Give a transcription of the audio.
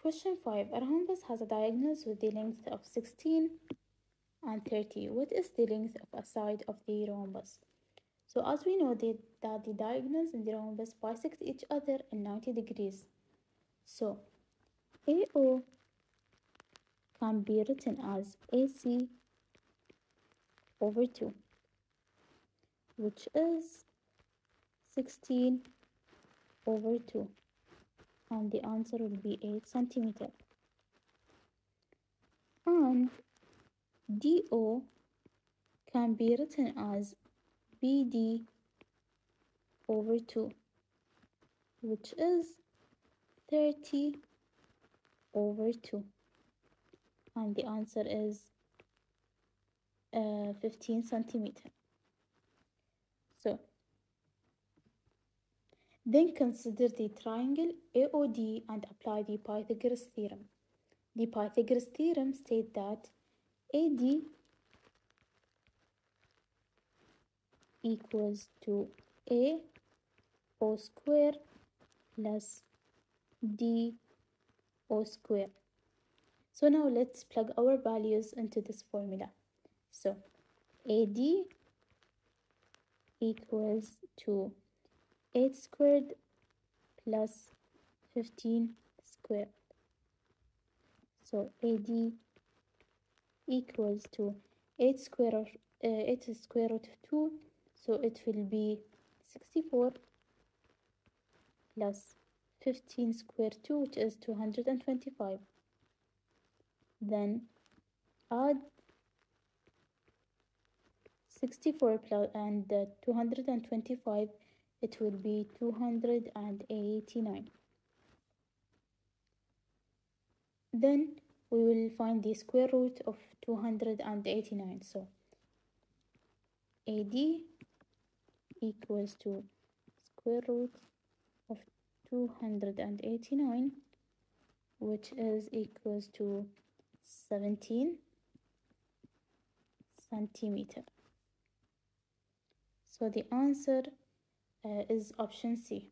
Question 5. A rhombus has a diagonals with the length of 16 and 30. What is the length of a side of the rhombus? So as we know that, that the diagonals in the rhombus bisect each other in 90 degrees. So AO can be written as AC over 2 which is 16 over 2 and the answer will be 8 centimeter. And DO can be written as BD over 2 which is 30 over 2 and the answer is uh, 15 centimeter. So then consider the triangle AOD and apply the Pythagoras theorem. The Pythagoras theorem states that AD equals to A O square plus D O square. So now let's plug our values into this formula. So AD equals to 8 squared plus 15 squared. So AD equals to 8 square of uh, 8 square root of 2 so it will be 64 plus 15 square 2 which is 225 then add 64 plus and uh, 225 it will be 289 then we will find the square root of 289 so AD equals to square root of 289 which is equals to 17 centimeter. So the answer Uh, is option C